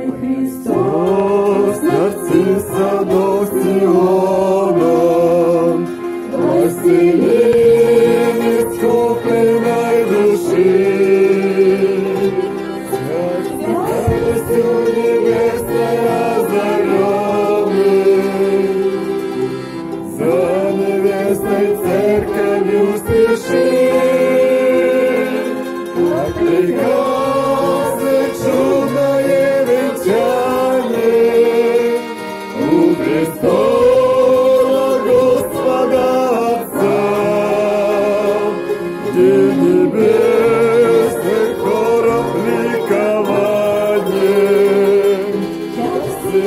мой Христос, Нарцисса до Сиона, Василий, души, Радостью небесно озаренный, За невестой.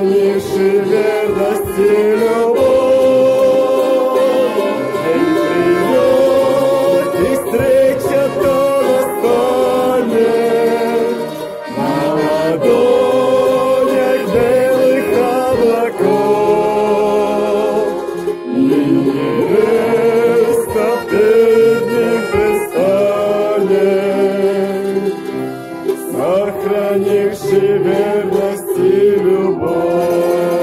Хранивший верности любовь. сохранивший верность и любовь.